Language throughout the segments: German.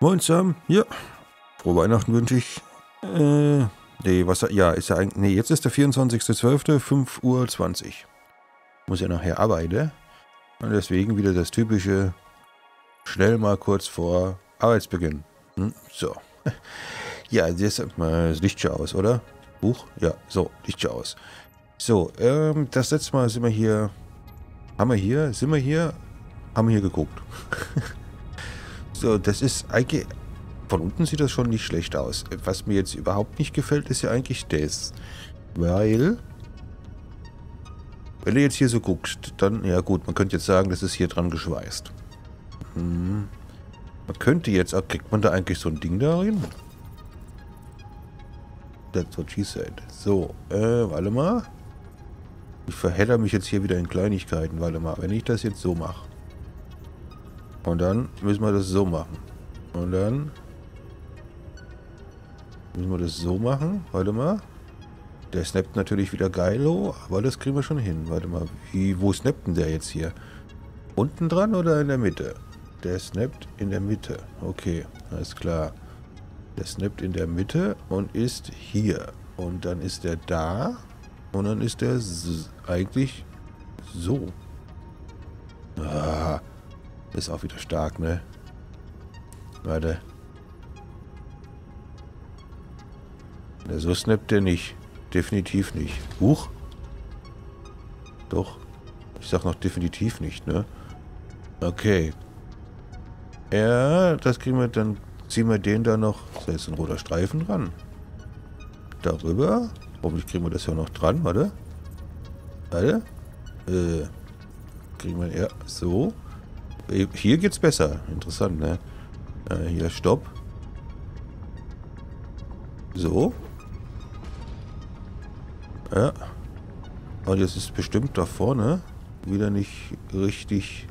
Moin Sam, ja. Frohe Weihnachten wünsche ich. Äh, nee, was, ja, ist ja eigentlich, nee, jetzt ist der 24.12., 5.20 Uhr. Muss ja nachher arbeiten. Und deswegen wieder das typische, schnell mal kurz vor Arbeitsbeginn. Hm, so. Ja, mal das Licht schon aus, oder? Buch? Ja, so, Licht schon aus. So, ähm, das letzte Mal sind wir hier, haben wir hier, sind wir hier, haben wir hier geguckt. So, das ist eigentlich... Von unten sieht das schon nicht schlecht aus. Was mir jetzt überhaupt nicht gefällt, ist ja eigentlich das. Weil... Wenn du jetzt hier so guckst, dann... Ja gut, man könnte jetzt sagen, das ist hier dran geschweißt. Hm. Man könnte jetzt... Kriegt man da eigentlich so ein Ding darin? That's what she said. So, äh, warte mal. Ich verhedder mich jetzt hier wieder in Kleinigkeiten. Warte mal, wenn ich das jetzt so mache. Und dann müssen wir das so machen. Und dann müssen wir das so machen. Warte mal. Der snappt natürlich wieder geilo, aber das kriegen wir schon hin. Warte mal, wie, wo snappt denn der jetzt hier? Unten dran oder in der Mitte? Der snappt in der Mitte. Okay, alles klar. Der snappt in der Mitte und ist hier. Und dann ist der da. Und dann ist der eigentlich so. Ah, ist auch wieder stark, ne? Warte. Na, so snappt der nicht. Definitiv nicht. Huch. Doch. Ich sag noch definitiv nicht, ne? Okay. Ja, das kriegen wir, dann ziehen wir den da noch. Da ist ein roter Streifen dran. Darüber. Hoffentlich kriegen wir das ja noch dran, warte. Warte. Äh. Kriegen wir, ja, so. Hier geht's besser. Interessant, ne? Äh, hier, Stopp. So. Ja. Und jetzt ist bestimmt da vorne wieder nicht richtig...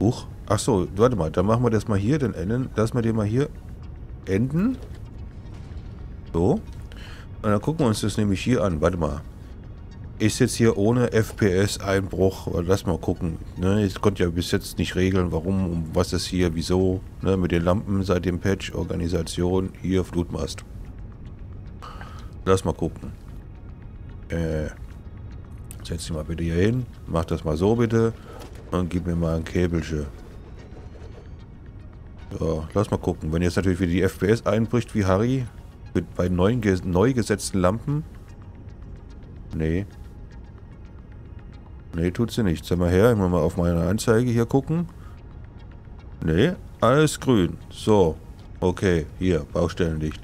Huch. Ach so, warte mal. Dann machen wir das mal hier. Dann enden. Lassen wir den mal hier enden. So. Und dann gucken wir uns das nämlich hier an. Warte mal ist jetzt hier ohne FPS-Einbruch. Lass mal gucken. Ne? Ich konnte ja bis jetzt nicht regeln, warum, um was ist hier, wieso. Ne? Mit den Lampen seit dem Patch, Organisation, hier Flutmast. Lass mal gucken. Äh, setz dich mal bitte hier hin. Mach das mal so bitte. Und gib mir mal ein Käbelchen. So, lass mal gucken. Wenn jetzt natürlich wieder die FPS einbricht wie Harry, mit bei neuen, neu gesetzten Lampen. Nee. Nee, tut sie nicht. Sag mal her, ich muss mal auf meine Anzeige hier gucken. Nee, alles grün. So, okay, hier, Baustellenlicht.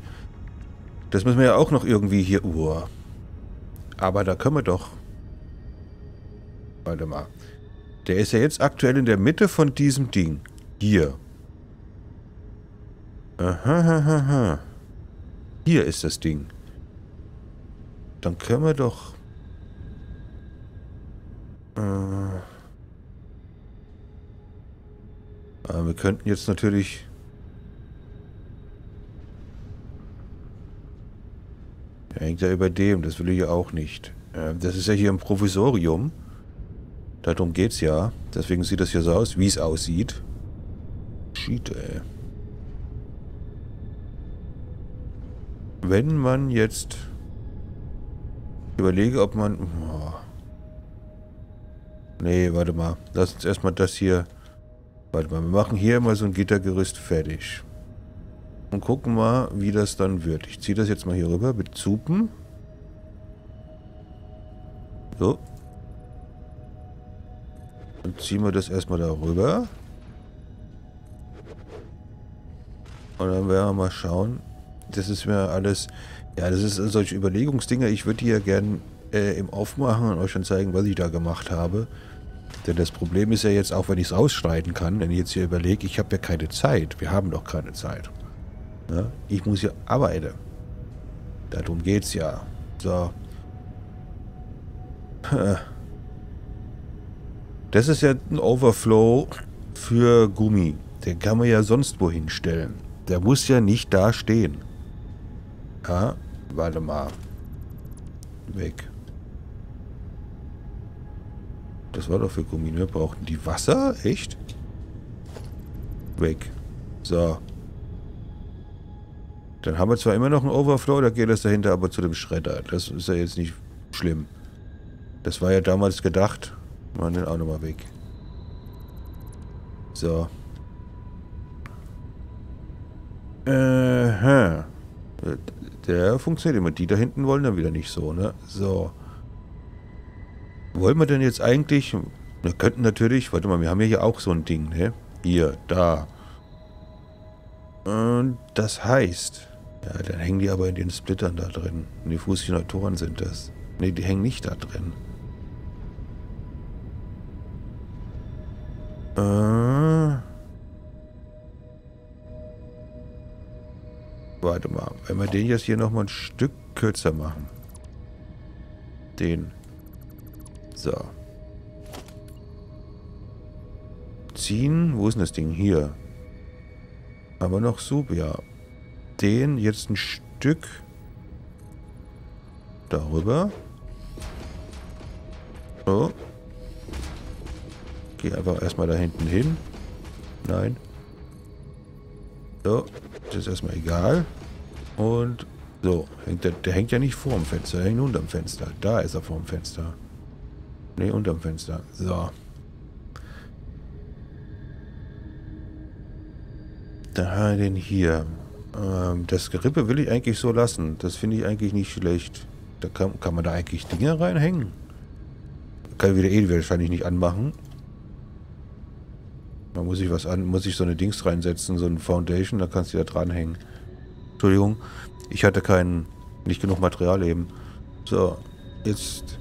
Das müssen wir ja auch noch irgendwie hier... Uh. Aber da können wir doch... Warte mal. Der ist ja jetzt aktuell in der Mitte von diesem Ding. Hier. Aha, aha, aha. Hier ist das Ding. Dann können wir doch... Äh, aber wir könnten jetzt natürlich... Er hängt ja über dem, das will ich ja auch nicht. Äh, das ist ja hier ein Provisorium. Darum geht's ja. Deswegen sieht das hier so aus, wie es aussieht. Shit, ey. Wenn man jetzt... überlege, ob man... Oh, Nee, warte mal. Lass uns erstmal das hier... Warte mal, wir machen hier immer so ein Gittergerüst fertig. Und gucken mal, wie das dann wird. Ich ziehe das jetzt mal hier rüber mit Zupen. So. Dann ziehen wir das erstmal da rüber. Und dann werden wir mal schauen. Das ist mir alles... Ja, das ist solche Überlegungsdinger. Ich würde die ja gern äh, im Aufmachen und euch schon zeigen, was ich da gemacht habe. Denn das Problem ist ja jetzt, auch wenn ich es rausschneiden kann, wenn ich jetzt hier überlege, ich habe ja keine Zeit. Wir haben doch keine Zeit. Ja? Ich muss ja arbeiten. Darum geht's ja. So. Das ist ja ein Overflow für Gummi. Den kann man ja sonst wohin stellen. Der muss ja nicht da stehen. Ja, warte mal. Weg. Das war doch für Gummi. Wir brauchten die Wasser? Echt? Weg. So. Dann haben wir zwar immer noch einen Overflow, da geht das dahinter aber zu dem Schredder. Das ist ja jetzt nicht schlimm. Das war ja damals gedacht. Machen den auch nochmal weg. So. Äh, der funktioniert immer. Die da hinten wollen dann wieder nicht so, ne? So. Wollen wir denn jetzt eigentlich... Wir könnten natürlich... Warte mal, wir haben ja hier auch so ein Ding, ne? Hier, da. Und das heißt... Ja, dann hängen die aber in den Splittern da drin. Und die Fusionatoren sind das. Ne, die hängen nicht da drin. Äh... Warte mal, wenn wir den jetzt hier nochmal ein Stück kürzer machen. Den. So. Ziehen. Wo ist denn das Ding? Hier. Aber noch Sub, ja. Den jetzt ein Stück darüber. So. Geh einfach erstmal da hinten hin. Nein. So. Das ist erstmal egal. Und so. Hängt der, der hängt ja nicht vor dem Fenster. Der hängt unterm Fenster. Da ist er vor dem Fenster. Ne, unterm Fenster. So. Da haben wir den hier. Ähm, das Gerippe will ich eigentlich so lassen. Das finde ich eigentlich nicht schlecht. Da kann, kann man da eigentlich Dinge reinhängen. Kann ich wieder eh wahrscheinlich nicht anmachen. Man muss sich was an, muss ich so eine Dings reinsetzen, so ein Foundation, da kannst du da dranhängen. Entschuldigung, ich hatte kein, nicht genug Material eben. So, jetzt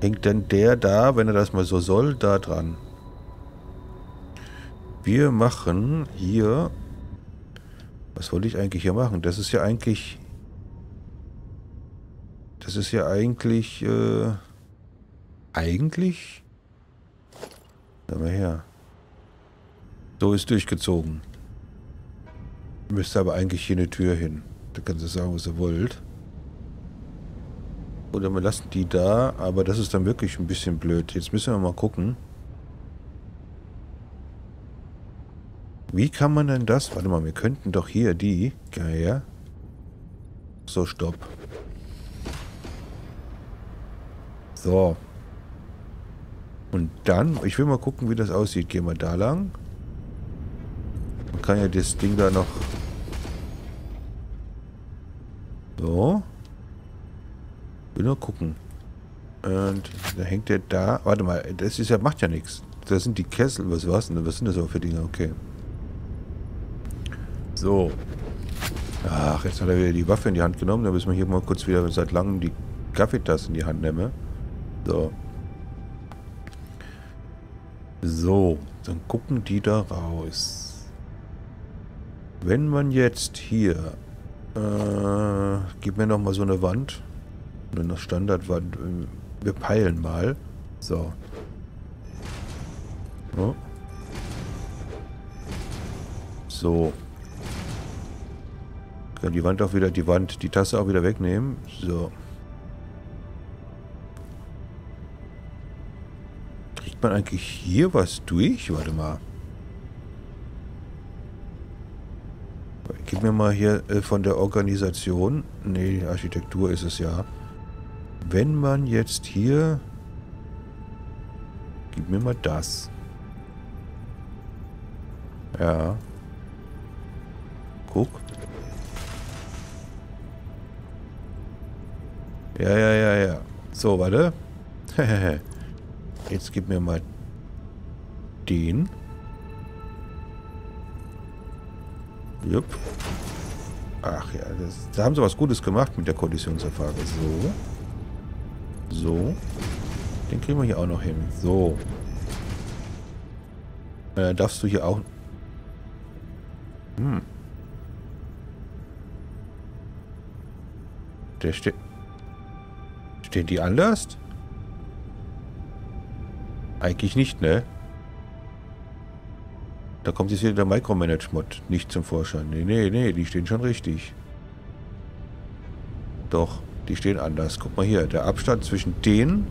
hängt denn der da, wenn er das mal so soll, da dran. Wir machen hier, was wollte ich eigentlich hier machen? Das ist ja eigentlich, das ist ja eigentlich, äh, eigentlich, da mal her. So ist durchgezogen. Müsste aber eigentlich hier eine Tür hin. Da kannst du sagen, was ihr wollt. Oder wir lassen die da, aber das ist dann wirklich ein bisschen blöd. Jetzt müssen wir mal gucken. Wie kann man denn das? Warte mal, wir könnten doch hier die... Geil. So, stopp. So. Und dann, ich will mal gucken, wie das aussieht. Gehen wir da lang. Man kann ja das Ding da noch... So. Will nur gucken. Und da hängt der da. Warte mal, das ist ja, macht ja nichts. Das sind die Kessel. Was war's denn? Was sind das aber für Dinge? Okay. So. Ach, jetzt hat er wieder die Waffe in die Hand genommen. Da müssen wir hier mal kurz wieder seit langem die Kaffeetasse in die Hand nehmen. So. So, dann gucken die da raus. Wenn man jetzt hier... Äh, gib mir nochmal so eine Wand. Eine Standardwand. Wir peilen mal. So. So. Können die Wand auch wieder, die Wand, die Tasse auch wieder wegnehmen. So. Kriegt man eigentlich hier was durch? Warte mal. Gib mir mal hier äh, von der Organisation. Nee, Architektur ist es ja. Wenn man jetzt hier... Gib mir mal das. Ja. Guck. Ja, ja, ja, ja. So, warte. Jetzt gib mir mal den. Jupp. Ach ja, das, da haben sie was Gutes gemacht mit der Kollisionserfahrung. So. So. Den kriegen wir hier auch noch hin. So. Äh, darfst du hier auch... Hm. Der steht... Stehen die anders? Eigentlich nicht, ne? Da kommt jetzt wieder der Micromanage-Mod nicht zum Vorschein. Nee, nee, nee, die stehen schon richtig. Doch, die stehen anders. Guck mal hier, der Abstand zwischen denen,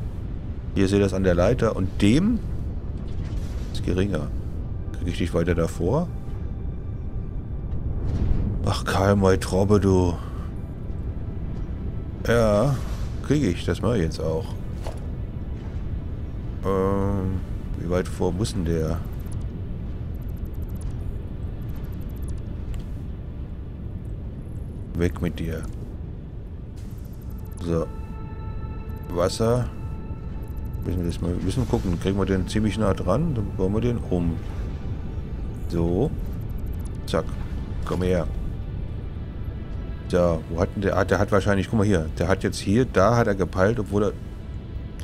hier seht ihr das an der Leiter, und dem ist geringer. Kriege ich dich weiter davor? Ach, Karl, mein Traube, du. Ja, kriege ich. Das mache ich jetzt auch. Ähm, wie weit vor muss denn der? Weg mit dir. So. Wasser. Müssen wir das mal müssen gucken. Kriegen wir den ziemlich nah dran? Dann bauen wir den um. So. Zack. Komm her. So, wo hat denn der? Ah, der hat wahrscheinlich, guck mal hier, der hat jetzt hier, da hat er gepeilt, obwohl er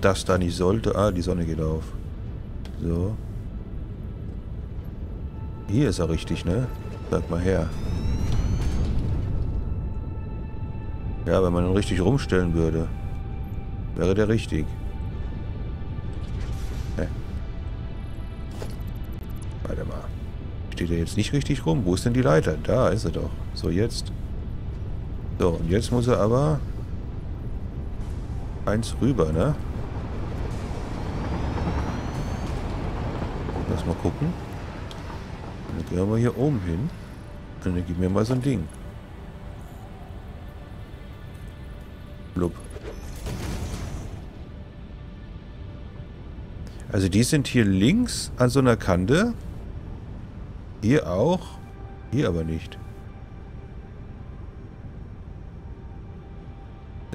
das da nicht sollte. Ah, die Sonne geht auf. So. Hier ist er richtig, ne? Sag mal her. Ja, wenn man ihn richtig rumstellen würde, wäre der richtig. Hä? Warte mal. Steht er jetzt nicht richtig rum? Wo ist denn die Leiter? Da ist er doch. So, jetzt. So, und jetzt muss er aber eins rüber, ne? Lass mal gucken. Dann gehen wir hier oben hin. Und dann gib mir mal so ein Ding. Blub. Also die sind hier links an so einer Kante. Hier auch. Hier aber nicht.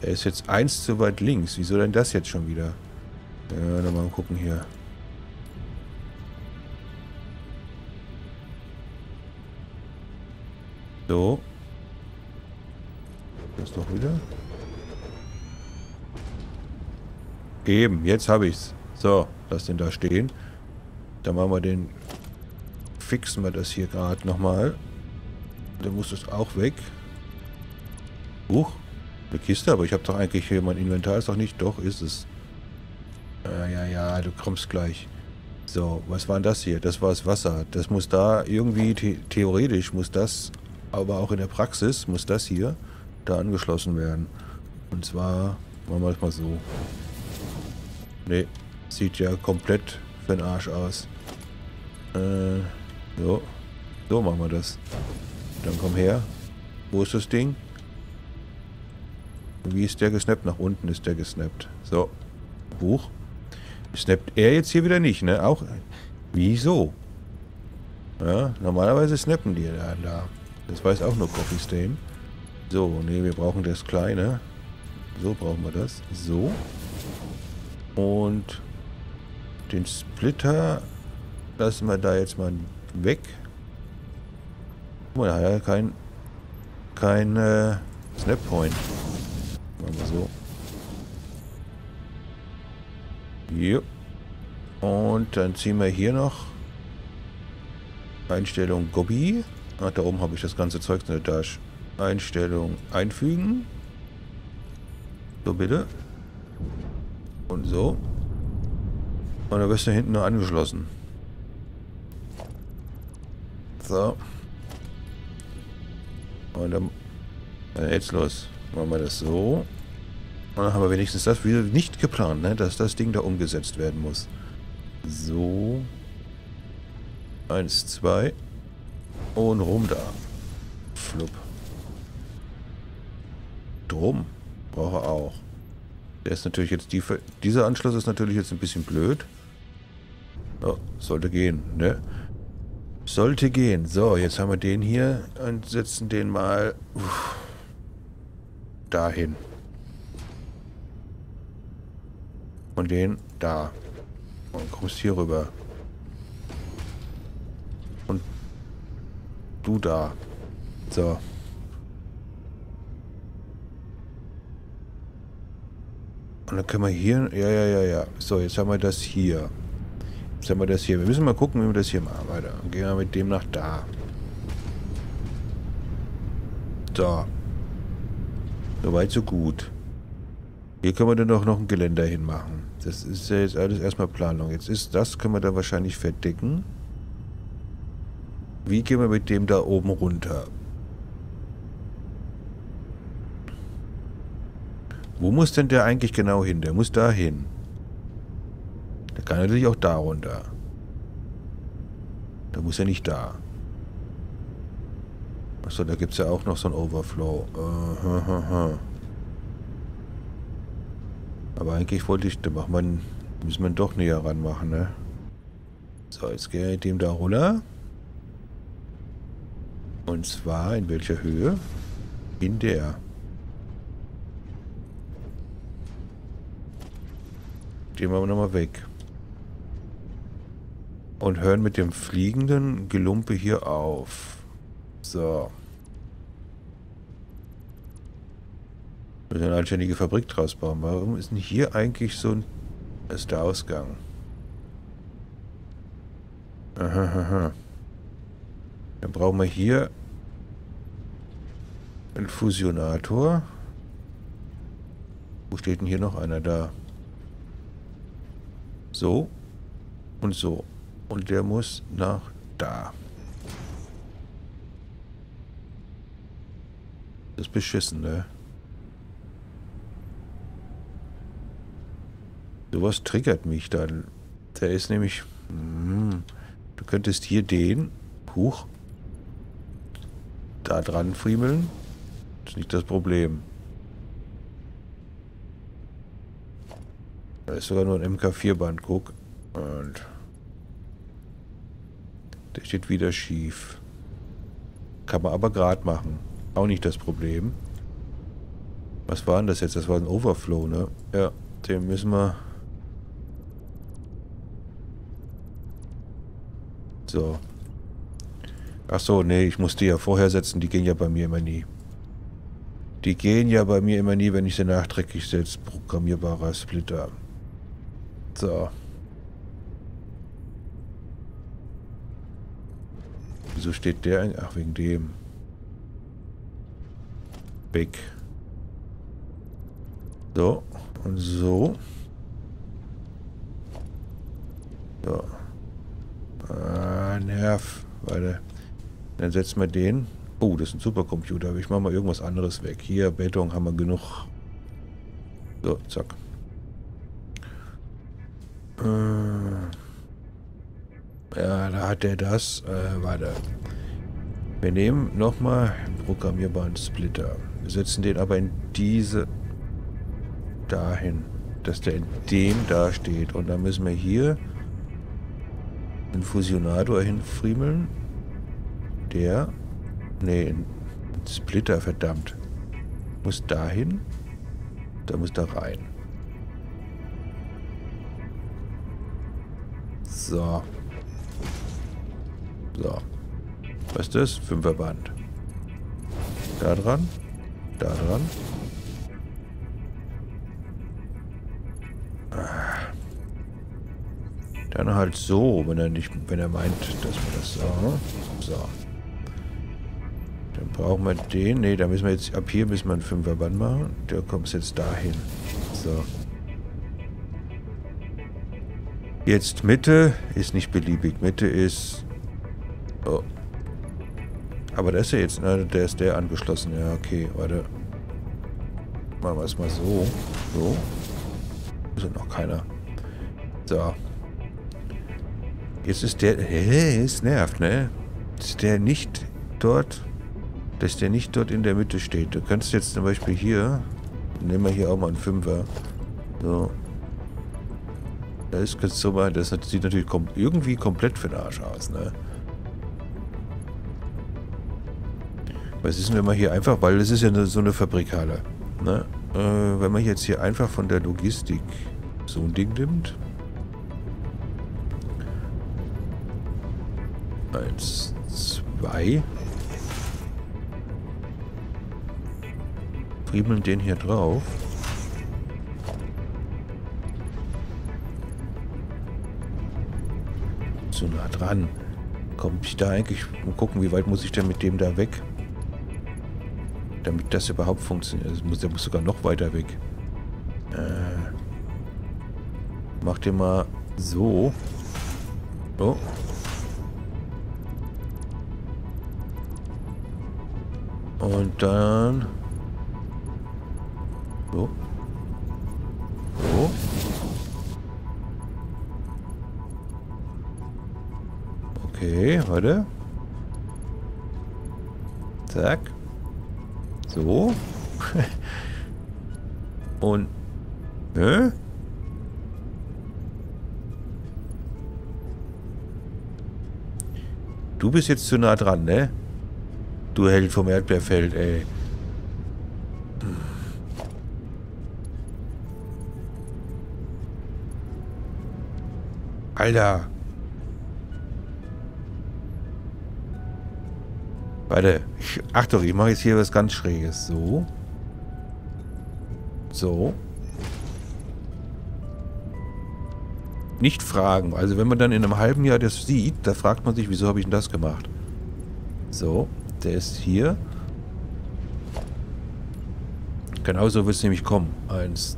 Der ist jetzt eins zu weit links. Wieso denn das jetzt schon wieder? Ja, mal gucken hier. So. Das doch wieder. Eben, jetzt habe ich's. So, lass den da stehen. Dann machen wir den... Fixen wir das hier gerade nochmal. Dann muss das auch weg. Huch, eine Kiste, aber ich habe doch eigentlich hier, mein Inventar ist doch nicht... Doch, ist es. Ja, ja, ja, du kommst gleich. So, was war denn das hier? Das war das Wasser. Das muss da irgendwie, the theoretisch muss das, aber auch in der Praxis muss das hier da angeschlossen werden. Und zwar, machen wir es mal so. Ne, sieht ja komplett für den Arsch aus. Äh, so. So machen wir das. Dann komm her. Wo ist das Ding? Wie ist der gesnappt? Nach unten ist der gesnappt. So. Buch. Snappt er jetzt hier wieder nicht, ne? Auch. Wieso? Ja, normalerweise snappen die da. da. Das weiß auch nur Coffee Stain. So, ne, wir brauchen das kleine. So brauchen wir das. So. Und den Splitter lassen wir da jetzt mal weg. Guck mal, ja kein, kein äh, Snap Point. Machen wir so. Hier. Und dann ziehen wir hier noch Einstellung Gobby. Ach, da oben habe ich das ganze Zeug in der Tasche. Einstellung einfügen. So, bitte. Und so. Und dann wirst du hinten noch angeschlossen. So. Und dann, dann jetzt los. Machen wir das so. Und dann haben wir wenigstens das wieder nicht geplant, ne? dass das Ding da umgesetzt werden muss. So. Eins, zwei. Und rum da. Flupp. Drum. Brauche auch. Der ist natürlich jetzt die... Dieser Anschluss ist natürlich jetzt ein bisschen blöd. Oh, sollte gehen, ne? Sollte gehen. So, jetzt haben wir den hier und setzen den mal uff, dahin. Und den da. Und kommst hier rüber. Und du da. So. Und dann können wir hier... Ja, ja, ja, ja. So, jetzt haben wir das hier. Jetzt haben wir das hier. Wir müssen mal gucken, wie wir das hier machen. Weiter. Dann gehen wir mit dem nach da. So. Soweit, so gut. Hier können wir dann auch noch ein Geländer hinmachen. Das ist ja jetzt alles erstmal Planung. Jetzt ist das, können wir da wahrscheinlich verdecken. Wie gehen wir mit dem da oben runter? Wo muss denn der eigentlich genau hin? Der muss da hin. Der kann natürlich auch da runter. Da muss er nicht da. Achso, da gibt es ja auch noch so ein Overflow. Uh, ha, ha, ha. Aber eigentlich wollte ich, da machen wir, müssen wir doch näher ranmachen, ne? So, jetzt gehe ich dem da runter. Und zwar in welcher Höhe? In der. Gehen wir nochmal weg. Und hören mit dem fliegenden Gelumpe hier auf. So. Wir müssen eine anständige Fabrik draus bauen. Warum ist denn hier eigentlich so ein... Das ist der Ausgang. Aha, aha. Dann brauchen wir hier einen Fusionator. Wo steht denn hier noch einer da? So und so. Und der muss nach da. Das ist beschissen, ne? Sowas triggert mich dann. Der ist nämlich... Hm, du könntest hier den... Huch. Da dran friemeln. Das ist nicht das Problem. Da ist sogar nur ein MK4-Band, guck. Und... Der steht wieder schief. Kann man aber gerade machen. Auch nicht das Problem. Was war denn das jetzt? Das war ein Overflow, ne? Ja, den müssen wir... So. Ach so, nee, ich musste ja vorher setzen. Die gehen ja bei mir immer nie. Die gehen ja bei mir immer nie, wenn ich sie nachträglich setze. Programmierbarer Splitter. So. Wieso steht der? Ein Ach, wegen dem. Weg. So. Und so. So. Ah, Nerv. Warte. Dann setzen wir den. Oh, das ist ein Supercomputer. Ich mache mal irgendwas anderes weg. Hier, Beton haben wir genug. So, zack. Äh, ja, da hat er das. Äh, warte. Wir nehmen nochmal programmierbaren Splitter. Wir setzen den aber in diese dahin. Dass der in dem da steht. Und dann müssen wir hier einen Fusionator hinfriemeln. Der. Nee, ein Splitter, verdammt. Muss dahin. Da muss da rein. So. So. Was ist das? Fünferband. Da dran. Da dran. Dann halt so, wenn er nicht, wenn er meint, dass wir das so. So. Dann brauchen wir den. Ne, da müssen wir jetzt, ab hier müssen wir einen Fünferband machen. Der kommt jetzt dahin. So. Jetzt Mitte ist nicht beliebig. Mitte ist... Oh. Aber der ist ja jetzt... Ne, der ist der angeschlossen. Ja, okay. Warte. Machen wir es mal so. So. Ist noch keiner. So. Jetzt ist der... Hä? Es nervt, ne? Ist der nicht dort... Dass der nicht dort in der Mitte steht. Du kannst jetzt zum Beispiel hier... Nehmen wir hier auch mal einen Fünfer. So. Das ist mal, das sieht natürlich kom irgendwie komplett für den Arsch aus, ne? Was ist denn, wenn man hier einfach, weil das ist ja eine, so eine Fabrikhalle, ne? Äh, wenn man jetzt hier einfach von der Logistik so ein Ding nimmt. Eins, zwei. Friemeln den hier drauf. Zu nah dran. Komme ich da eigentlich... Mal gucken, wie weit muss ich denn mit dem da weg? Damit das überhaupt funktioniert. Das muss, der muss sogar noch weiter weg. Äh, mach den mal so. Oh. Und dann... Okay, warte. Zack. So. Und... Hä? Du bist jetzt zu nah dran, ne? Du Held vom Erdbeerfeld, ey. Alter. Warte. Ich, Achtung, ich mache jetzt hier was ganz Schräges. So. So. Nicht fragen. Also wenn man dann in einem halben Jahr das sieht, da fragt man sich, wieso habe ich denn das gemacht? So. Der ist hier. Genauso wird es nämlich kommen. Eins,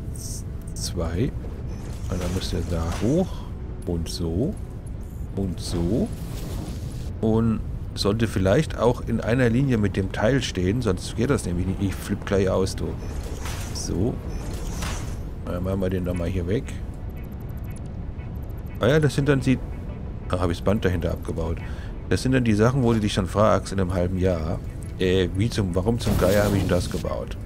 zwei. Und dann muss der da hoch. Und so. Und so. Und sollte vielleicht auch in einer Linie mit dem Teil stehen, sonst geht das nämlich nicht. Ich flippe gleich aus, du. So. Dann machen wir den nochmal hier weg. Ah ja, das sind dann die... Da habe ich das Band dahinter abgebaut. Das sind dann die Sachen, wo du dich dann fragst in einem halben Jahr, äh, wie zum, warum zum Geier habe ich denn das gebaut?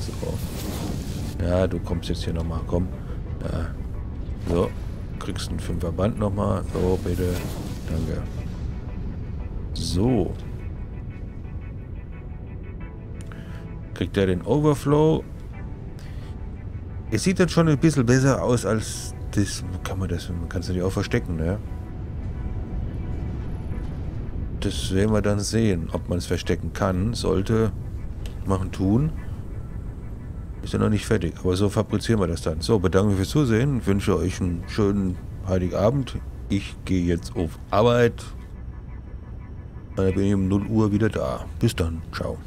So. ja, du kommst jetzt hier nochmal, komm. Ja. So, kriegst einen Fünferband nochmal. So, bitte. Danke. So. Kriegt er den Overflow. Es sieht dann schon ein bisschen besser aus als das. Kann man das, man kann es natürlich auch verstecken, ne? Das werden wir dann sehen, ob man es verstecken kann, sollte, machen, tun. Ist ja noch nicht fertig, aber so fabrizieren wir das dann. So, bedanke mich fürs Zusehen, wünsche euch einen schönen Heiligen Abend. Ich gehe jetzt auf Arbeit. Dann bin ich um 0 Uhr wieder da. Bis dann. Ciao.